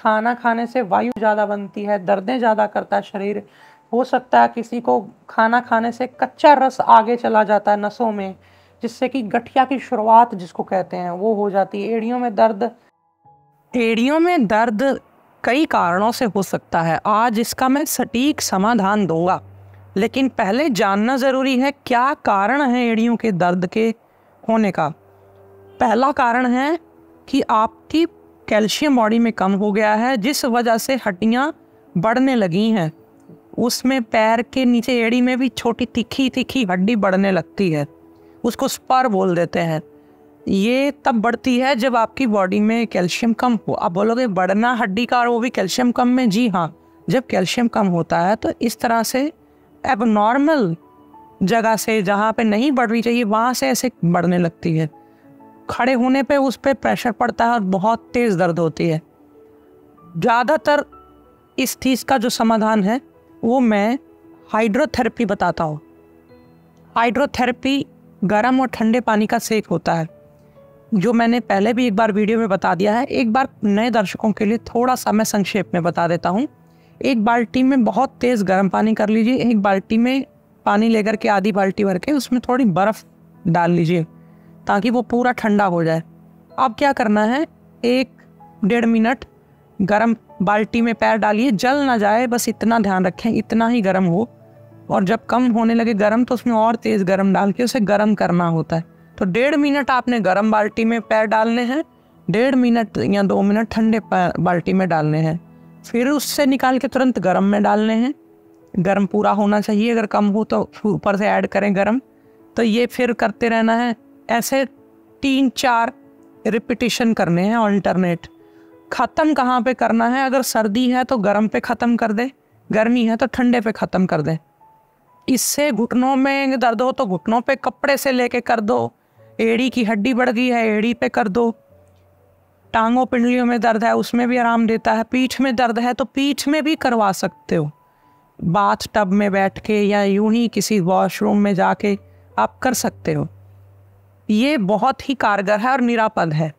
खाना खाने से वायु ज़्यादा बनती है, दर्दें ज़्यादा करता है शरीर। हो सकता है किसी को खाना खाने से कच्चा रस आगे चला जाता है नसों में, जिससे कि गठिया की शुरुआत जिसको कहते हैं, वो हो जाती है। एड़ियों में दर्द। एड़ियों में दर्द कई कारणों से हो सकता है। आज इसका मैं सटीक समाधान दूँगा, लेकिन पहले जानना ज़रूरी है, क्या कारण है एड़ियों के दर्द के होने का? पहला कारण है कि आपकी कैल्शियम बॉडी में कम हो गया है, जिस वजह से हड्डियाँ बढ़ने लगी हैं। उसमें पैर के नीचे एड़ी में भी छोटी तिखी तिखी हड्डी बढ़ने लगती है। उसको स्पर बोल देते हैं। ये तब बढ़ती है जब आपकी बॉडी में कैल्शियम कम हो। आप बोलोगे, बढ़ना हड्डी का और वो भी कैल्शियम कम में? जी हाँ जब कैल्शियम कम होता है तो इस तरह से अब नॉर्मल जगह से जहाँ पे नहीं बढ़नी चाहिए, वहाँ से ऐसे बढ़ने लगती है। खड़े होने पे उस पर प्रेशर पड़ता है और बहुत तेज़ दर्द होती है। ज़्यादातर इस चीज़ का जो समाधान है, वो मैं हाइड्रोथेरेपी बताता हूँ। हाइड्रोथेरेपी गर्म और ठंडे पानी का सेक होता है। जो मैंने पहले भी एक बार वीडियो में बता दिया है, एक बार नए दर्शकों के लिए थोड़ा सा मैं संक्षेप में बता देता हूँ। एक बाल्टी में बहुत तेज़ गर्म पानी कर लीजिए, एक बाल्टी में पानी लेकर के आधी बाल्टी भर के उसमें थोड़ी बर्फ़ डाल लीजिए। ताकि वो पूरा ठंडा हो जाए। अब क्या करना है? एक, डेढ़ मिनट गर्म बाल्टी में पैर डालिए, जल ना जाए, बस इतना ध्यान रखें, इतना ही गर्म हो। और जब कम होने लगे गर्म तो उसमें और तेज़ गर्म डाल के उसे गर्म करना होता है। तो डेढ़ मिनट आपने गर्म बाल्टी में पैर डालने हैं, डेढ़ मिनट या दो मिनट ठंडे बाल्टी में डालने हैं। फिर उससे निकाल के तुरंत गर्म में डालने हैं। गर्म पूरा होना चाहिए, अगर कम हो तो ऊपर से ऐड करें गर्म। तो ये फिर करते रहना है। ऐसे तीन चार रिपीटिशन करने हैं ऑल्टरनेट ख़त्म कहाँ पे करना है? अगर सर्दी है तो गर्म पे ख़त्म कर दे, गर्मी है तो ठंडे पे ख़त्म कर दे। इससे घुटनों में दर्द हो तो घुटनों पे कपड़े से लेके कर दो। एड़ी की हड्डी बढ़ गई है, एड़ी पे कर दो। टांगों पिंडलियों में दर्द है, उसमें भी आराम देता है। पीठ में दर्द है तो पीठ में भी करवा सकते हो। बाथ टब में बैठ के या यूँ ही किसी वॉशरूम में जाके आप कर सकते हो। ये बहुत ही कारगर है और निरापद है।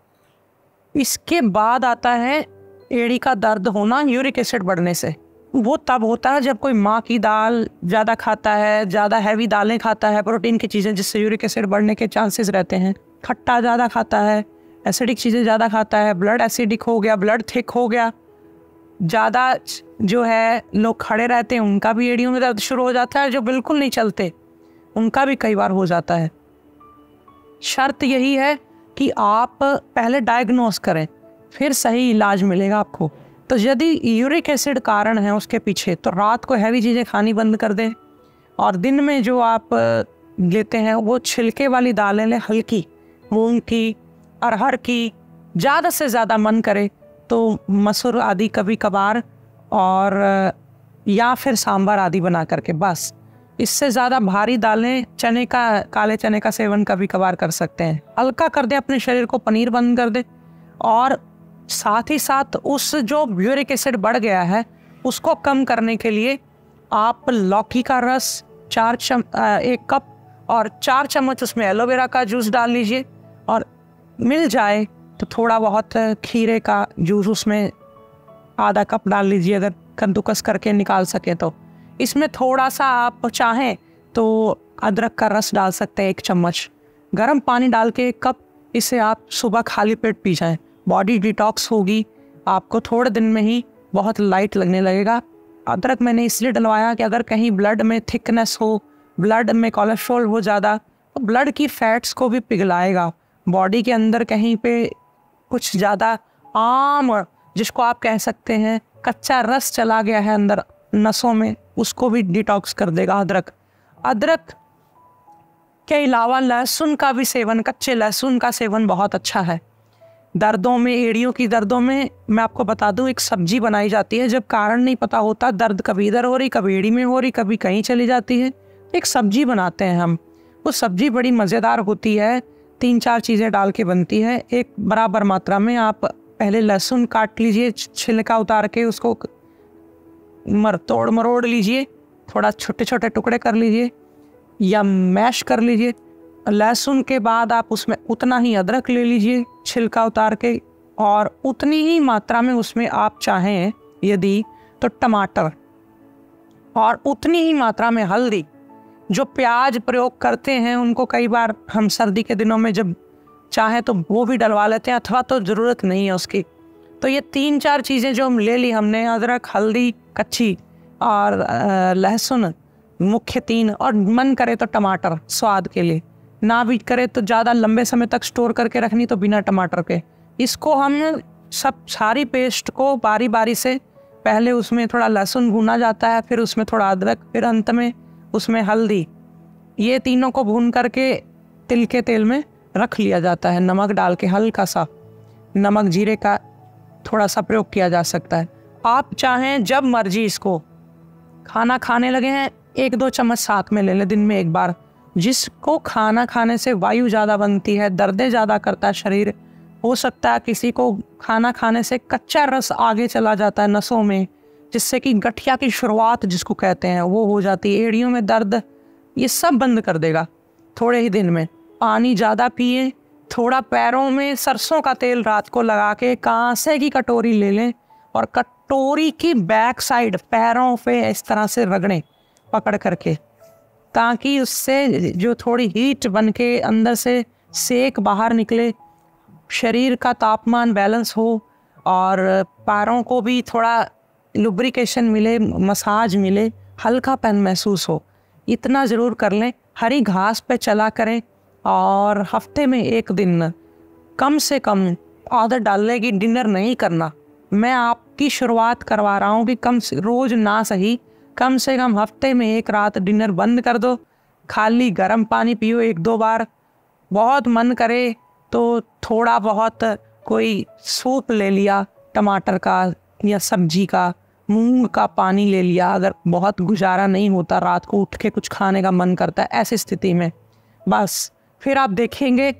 इसके बाद आता है, एड़ी का दर्द होना, यूरिक एसिड बढ़ने से। वो तब होता है जब कोई माँ की दाल ज़्यादा खाता है, ज़्यादा हैवी दालें खाता है, प्रोटीन की चीज़ें जिससे यूरिक एसिड बढ़ने के चांसेस रहते हैं। खट्टा ज़्यादा खाता है, एसिडिक चीज़ें ज़्यादा खाता है, ब्लड एसिडिक हो गया, ब्लड थिक हो गया। ज़्यादा जो है, लोग खड़े रहते हैं, उनका भी एड़ियों में दर्द शुरू हो जाता है, जो बिल्कुल नहीं चलते, उनका भी कई बार हो जाता है। शर्त यही है कि आप पहले डायग्नोस करें, फिर सही इलाज मिलेगा आपको। तो यदि यूरिक एसिड कारण है उसके पीछे तो रात को हैवी चीज़ें खानी बंद कर दें और दिन में जो आप लेते हैं, वो छिलके वाली दालें लें हल्की मूंग की अरहर की, ज़्यादा से ज़्यादा मन करे तो मसूर आदि कभी कभार और, या फिर सांभर आदि बना करके, बस। इससे ज़्यादा भारी दालें चने का, काले चने का सेवन कभी कभार कर सकते हैं। हल्का कर दे अपने शरीर को, पनीर बंद कर दे। और साथ ही साथ उस जो ब्यूरिक एसिड बढ़ गया है, उसको कम करने के लिए आप लौकी का रस, चार चम एक कप और चार चम्मच उसमें एलोवेरा का जूस डाल लीजिए। और मिल जाए तो थोड़ा बहुत खीरे का जूस उसमें आधा कप डाल लीजिए, अगर कद्दूकस करके निकाल सके तो। इसमें थोड़ा सा आप चाहें तो अदरक का रस डाल सकते हैं एक चम्मच। गर्म पानी डाल के एक कप इसे आप सुबह खाली पेट पी जाएँ। बॉडी डिटॉक्स होगी। आपको थोड़े दिन में ही बहुत लाइट लगने लगेगा। अदरक मैंने इसलिए डलवाया कि अगर कहीं ब्लड में थिकनेस हो, ब्लड में कोलेस्ट्रॉल हो ज़्यादा तो ब्लड की फैट्स को भी पिघलाएगा। बॉडी के अंदर कहीं पे कुछ ज़्यादा आम, जिसको आप कह सकते हैं, कच्चा रस चला गया है अंदर। नसों में उसको भी डिटॉक्स कर देगा अदरक। अदरक के अलावा लहसुन का भी सेवन, कच्चे लहसुन का सेवन बहुत अच्छा है। दर्दों में, एड़ियों की दर्दों में मैं आपको बता दूँ, एक सब्ज़ी बनाई जाती है, जब कारण नहीं पता होता, दर्द कभी इधर हो रही, कभी एड़ी में हो रही, कभी कहीं चली जाती है। एक सब्ज़ी बनाते हैं हम। वो सब्ज़ी बड़ी मज़ेदार होती है, तीन चार चीज़ें डाल के बनती है। एक बराबर मात्रा में आप पहले लहसुन काट लीजिए, छिलका उतार के उसको मर तोड़ मरोड़ लीजिए, थोड़ा छोटे छोटे टुकड़े कर लीजिए, या मैश कर लीजिए। लहसुन के बाद आप उसमें उतना ही अदरक ले लीजिए छिलका उतार के, और उतनी ही मात्रा में उसमें आप चाहें यदि तो टमाटर, और उतनी ही मात्रा में हल्दी। जो प्याज प्रयोग करते हैं, उनको कई बार हम सर्दी के दिनों में जब चाहें तो वो भी डलवा लेते हैं, अथवा तो ज़रूरत नहीं है उसकी। तो ये तीन चार चीज़ें जो हम ले ली हमने, अदरक, हल्दी, कच्ची और लहसुन, मुख्य तीन, और मन करे तो टमाटर स्वाद के लिए। ना भी करे तो ज़्यादा लंबे समय तक स्टोर करके रखनी तो बिना टमाटर के। इसको हम सब सारी पेस्ट को बारी बारी से पहले उसमें थोड़ा लहसुन भुना जाता है, फिर उसमें थोड़ा अदरक, फिर अंत में उसमें हल्दी। ये तीनों को भून करके तिल के तेल में रख लिया जाता है, नमक डाल के हल्का सा। नमक जीरे का थोड़ा सा प्रयोग किया जा सकता है। आप चाहें जब मर्ज़ी इसको। खाना खाने लगे हैं, एक दो चम्मच साथ में ले लें दिन में एक बार। जिसको खाना खाने से वायु ज़्यादा बनती है, दर्दें ज़्यादा करता है शरीर, हो सकता है किसी को खाना खाने से कच्चा रस आगे चला जाता है नसों में, जिससे कि गठिया की शुरुआत जिसको कहते हैं, वो हो जाती है। एड़ियों में दर्द, ये सब बंद कर देगा। थोड़े ही दिन में। पानी ज़्यादा पिए थोड़ा पैरों में सरसों का तेल रात को लगा के कांसे की कटोरी ले लें और कटोरी की बैक साइड पैरों पे इस तरह से रगड़ें पकड़ करके, ताकि उससे जो थोड़ी हीट बन के अंदर से सेक बाहर निकले, शरीर का तापमान बैलेंस हो और पैरों को भी थोड़ा लुब्रिकेशन मिले, मसाज मिले, हल्का पेन महसूस हो। इतना ज़रूर कर लें, हरी घास पे चला करें और हफ़्ते में एक दिन कम से कम आदत डालने की डिनर नहीं करना। मैं आपकी शुरुआत करवा रहा हूँ कि कम से, रोज़ ना सही, कम से कम हफ़्ते में एक रात डिनर बंद कर दो। खाली गर्म पानी पियो एक दो बार। बहुत मन करे तो थोड़ा बहुत कोई सूप ले लिया, टमाटर का या सब्ज़ी का, मूंग का पानी ले लिया। अगर बहुत गुजारा नहीं होता, रात को उठ के कुछ खाने का मन करता है, ऐसी स्थिति में बस फिर आप देखेंगे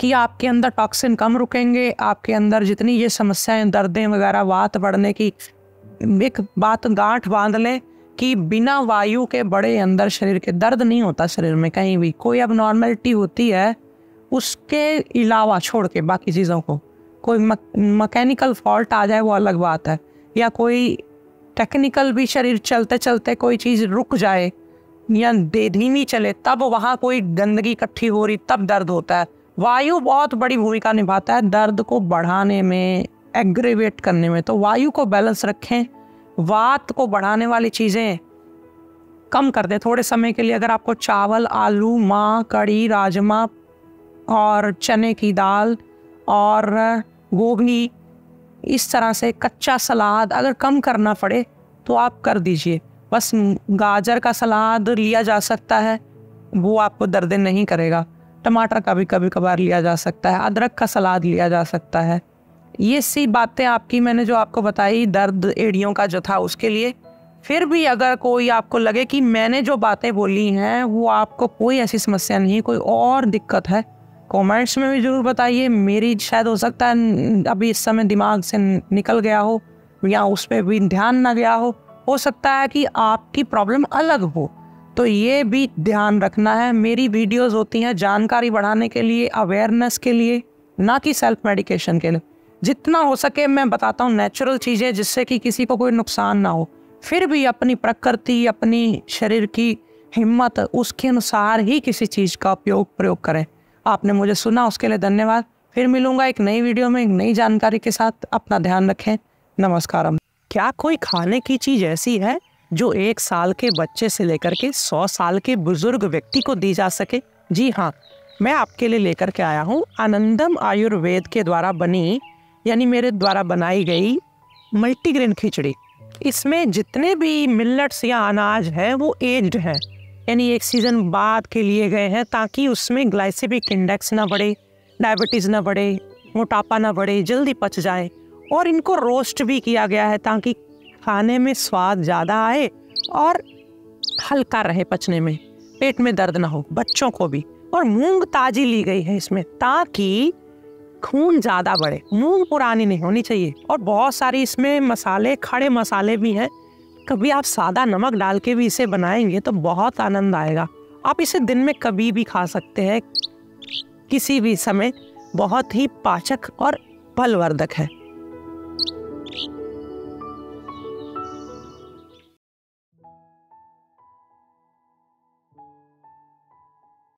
कि आपके अंदर टॉक्सिन कम रुकेंगे, आपके अंदर जितनी ये समस्याएँ, दर्दें वगैरह, वात बढ़ने की, एक बात गांठ बाँध लें कि बिना वायु के बड़े अंदर शरीर के दर्द नहीं होता शरीर में कहीं भी। कोई अब नॉर्मलिटी होती है, उसके अलावा छोड़ के बाकी चीज़ों को। कोई मैकेनिकल फॉल्ट आ जाए वो अलग बात है। या कोई टेक्निकल भी शरीर चलते चलते कोई चीज़ रुक जाए धीमी चले, तब वहाँ कोई गंदगी इकट्ठी हो रही, तब दर्द होता है। वायु बहुत बड़ी भूमिका निभाता है दर्द को बढ़ाने में एग्रेवेट करने में। तो वायु को बैलेंस रखें। वात को बढ़ाने वाली चीज़ें कम कर दें। थोड़े समय के लिए अगर आपको चावल, आलू, माँ कड़ी राजमा और चने की दाल और गोभी, इस तरह से कच्चा सलाद अगर कम करना पड़े तो आप कर दीजिए। बस गाजर का सलाद लिया जा सकता है, वो आपको दर्द नहीं करेगा। टमाटर का भी कभी कभार लिया जा सकता है, अदरक का सलाद लिया जा सकता है। ये सी बातें आपकी मैंने जो आपको बताई, दर्द, एड़ियों का जो था उसके लिए। फिर भी अगर कोई आपको लगे कि मैंने जो बातें बोली हैं, वो आपको कोई ऐसी समस्या नहीं, कोई और दिक्कत है, कमेंट्स में भी ज़रूर बताइए। मेरी शायद हो सकता है अभी इस समय दिमाग से निकल गया हो, या उस पर भी ध्यान ना गया हो हो सकता है कि आपकी प्रॉब्लम अलग हो। तो ये भी ध्यान रखना है। मेरी वीडियोस होती हैं जानकारी बढ़ाने के लिए अवेयरनेस के लिए, ना कि सेल्फ मेडिकेशन के लिए। जितना हो सके मैं बताता हूँ नेचुरल चीज़ें जिससे कि किसी को कोई नुकसान ना हो। फिर भी अपनी प्रकृति, अपनी शरीर की हिम्मत, उसके अनुसार ही किसी चीज़ का उपयोग, प्रयोग करें। आपने मुझे सुना, उसके लिए धन्यवाद। फिर मिलूँगा एक नई वीडियो में एक नई जानकारी के साथ। अपना ध्यान रखें। नमस्कार क्या कोई खाने की चीज़ ऐसी है जो एक साल के बच्चे से लेकर के सौ साल के बुज़ुर्ग व्यक्ति को दी जा सके? जी हाँ मैं आपके लिए लेकर के आया हूँ। आनंदम आयुर्वेद के द्वारा बनी, यानी मेरे द्वारा बनाई गई मल्टीग्रेन खिचड़ी। इसमें जितने भी मिल्लट्स या अनाज हैं, वो एज्ड हैं। यानी एक सीज़न बाद के लिए गए हैं ताकि उसमें ग्लाइसेमिक इंडेक्स ना बढ़े डायबिटीज़ ना बढ़े, मोटापा ना बढ़े, जल्दी पच जाए। और इनको रोस्ट भी किया गया है ताकि खाने में स्वाद ज़्यादा आए और हल्का रहे पचने में, पेट में दर्द ना हो, बच्चों को भी। और मूंग ताजी ली गई है इसमें ताकि खून ज़्यादा बढ़े। मूंग पुरानी नहीं होनी चाहिए और बहुत सारी इसमें मसाले, खड़े मसाले भी हैं। कभी आप सादा नमक डाल के भी इसे बनाएँगे तो बहुत आनंद आएगा। आप इसे दिन में कभी भी खा सकते हैं। किसी भी समय बहुत ही पाचक और बलवर्धक है।